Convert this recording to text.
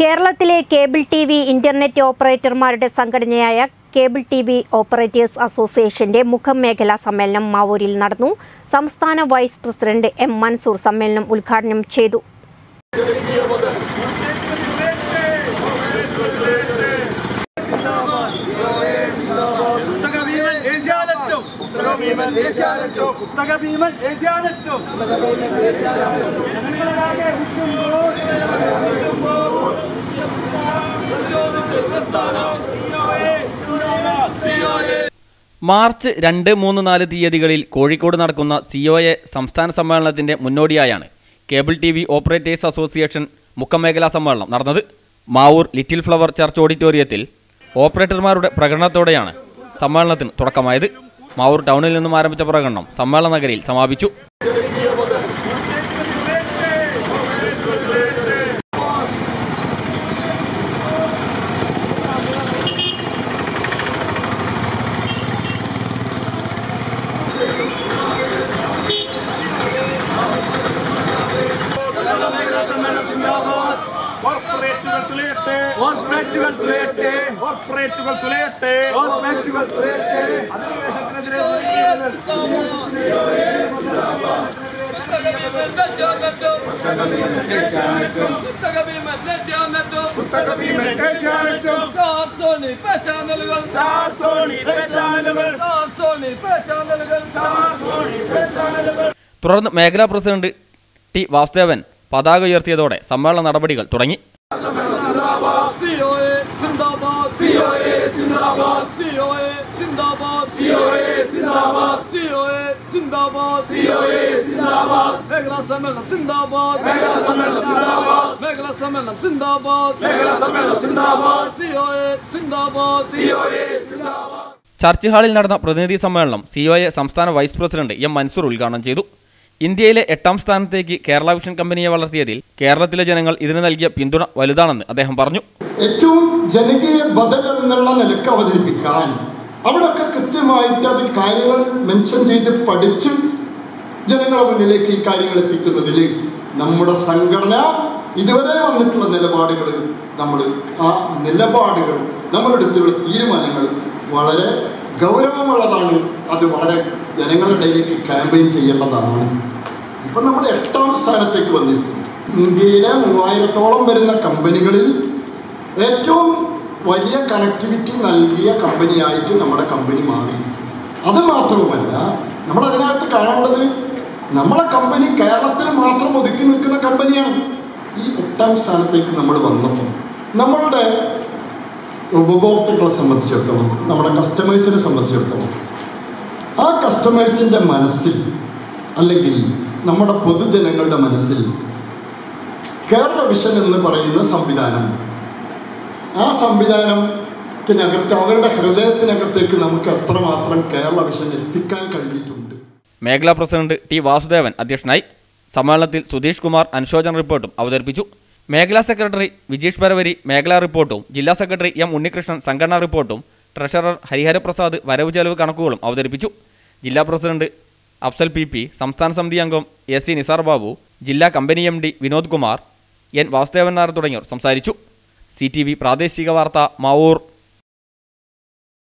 കേരളത്തിലെ cable T V internet ഓപ്പറേറ്റർമാരുടെ സംഘടനയായ കേബിൾ ടി വി ഓപ്പറേറ്റേഴ്സ് അസോസിയേഷന്റെ മുഖം മേഖലാ സമ്മേളനം മാവൂരിൽ നടന്നു. സംസ്ഥാന വൈസ് പ്രസിഡന്റ് എം മൻസൂർ സമ്മേളനം ഉദ്ഘാടനം ചെയ്തു. പുസ്തകഭീമൻ മാർച്ച് രണ്ട് മൂന്ന് നാല് തീയതികളിൽ കോഴിക്കോട് നടക്കുന്ന സി ഒ എ സംസ്ഥാന സമ്മേളനത്തിന്റെ മുന്നോടിയായാണ് cable T V operators association മുഖമേഖലാ സമ്മേളനം നടന്നത്. മാവൂർ ലിറ്റിൽ ഫ്ലവർ ചർച്ച് ഓഡിറ്റോറിയത്തിൽ ഓപ്പറേറ്റർമാരുടെ പ്രകടനത്തോടെയാണ് സമ്മേളനത്തിന് തുടക്കമായത്. മാവൂർ ടൗണിൽ നിന്നും ആരംഭിച്ച പ്രകടനം സമ്മേളന നഗരിയിൽ സമാപിച്ചു കോർപ്പറേറ്റുകൾ തുലയട്ടെ. കോർപ്പറേറ്റുകൾ തുലയട്ടെ. കോർപ്പറേറ്റുകൾ തുലയട്ടെ. കോർപ്പറേറ്റുകൾ തുലയട്ടെ. അധിനിവേശത്തിനെതിരെ തുടർന്ന് മേഖലാ പ്രസിഡന്റ് ടി വാസുദേവൻ പതാക ഉയർത്തിയതോടെ സമ്മേളന നടപടികൾ തുടങ്ങി. COA Zindabad COA Zindabad COA Zindabad COA Zindabad COA Zindabad COA Zindabad Megla Sammelan Zindabad Megla Sammelan Zindabad Megla Sammelan Zindabad Megla Sammelan Zindabad COA Zindabad COA Zindabad church ഹാളിൽ നടന്ന പ്രതിനിധി സമ്മേളനം C O A സംസ്ഥാന vice president M Mansoor ഉദ്ഘാടനം ചെയ്തു ഇന്ത്യയിലെ എട്ടാം സ്ഥാനത്തേക്ക് കേരള വിഷൻ കമ്പനിയെ വളർത്തിയതിൽ കേരളത്തിലെ ജനങ്ങൾ ഇതിന് നൽകിയ പിന്തുണ വലുതാണെന്ന് അദ്ദേഹം പറഞ്ഞു. ഏറ്റവും ജനകീയ ബദൽ എന്നുള്ള നിലയ്ക്ക് അവതരിപ്പിക്കാൻ അവിടൊക്കെ കൃത്യമായിട്ട് അത് കാര്യങ്ങൾ മെൻഷൻ ചെയ്ത് പഠിച്ച് ജനങ്ങളുടെ മുന്നിലേക്ക് ഈ കാര്യങ്ങൾ എത്തിക്കുന്നതിൽ നമ്മുടെ സംഘടന ഇതുവരെ വന്നിട്ടുള്ള നിലപാടുകൾ നമ്മൾ ആ നിലപാടുകൾ നമ്മളെടുത്തുള്ള തീരുമാനങ്ങൾ വളരെ ഗൗരവമുള്ളതാണ്. അത് വളരെ ജനങ്ങളുടെ ഇടയിലേക്ക് ക്യാമ്പയിൻ ചെയ്യേണ്ടതാണ്. ഇപ്പം നമ്മൾ എട്ടാം സ്ഥാനത്തേക്ക് വന്നിരിക്കുന്നു. ഇന്ത്യയിലെ മൂവായിരത്തോളം വരുന്ന കമ്പനികളിൽ ഏറ്റവും വലിയ കണക്ടിവിറ്റി നൽകിയ കമ്പനിയായിട്ട് നമ്മുടെ കമ്പനി മാറി അത് മാത്രവുമല്ല നമ്മൾ അതിനകത്ത് കാണേണ്ടത് നമ്മളെ കമ്പനി കേരളത്തിൽ മാത്രം ഒതുക്കി നിൽക്കുന്ന കമ്പനിയാണ്. ഈ എട്ടാം സ്ഥാനത്തേക്ക് നമ്മൾ വന്നപ്പോൾ നമ്മളുടെ ഉപഭോക്താക്കളെ സംബന്ധിച്ചിടത്തോളം നമ്മുടെ കസ്റ്റമേഴ്സിനെ സംബന്ധിച്ചിടത്തോളം ആ കസ്റ്റമേഴ്സിന്റെ മനസ്സിൽ അല്ലെങ്കിൽ നമ്മുടെ പൊതുജനങ്ങളുടെ മനസ്സിൽ കേരള വിഷൻ എന്ന് പറയുന്ന സംവിധാനം. ആ സംവിധാനത്തിനകത്ത് അവരുടെ ഹൃദയത്തിനകത്തേക്ക് നമുക്ക് എത്രമാത്രം കേരള വിഷൻ എത്തിക്കാൻ കഴിഞ്ഞിട്ടുണ്ട്. മേഖലാ പ്രസിഡന്റ് ടി വാസുദേവൻ അധ്യക്ഷനായി സമ്മേളനത്തിൽ സുധീഷ് കുമാർ അനുശോചന റിപ്പോർട്ടും അവതരിപ്പിച്ചു. മേഖലാ സെക്രട്ടറി വിജീഷ് പരവരി മേഖലാ റിപ്പോർട്ടും ജില്ലാ സെക്രട്ടറി എം ഉണ്ണികൃഷ്ണൻ സംഘടനാ റിപ്പോർട്ടും ട്രഷറർ ഹരിഹരപ്രസാദ് വരവ് ചെലവ് കണക്കുകളും അവതരിപ്പിച്ചു. ജില്ലാ പ്രസിഡന്റ് അഫ്സൽ പി പി സംസ്ഥാന സമിതി അംഗം എസ് സി നിസാർ ബാബു ജില്ലാ company M D Vinod Kumar N Vasudevan Nair തുടങ്ങിയവർ സംസാരിച്ചു. സി പ്രാദേശിക വാർത്ത മാവൂർ.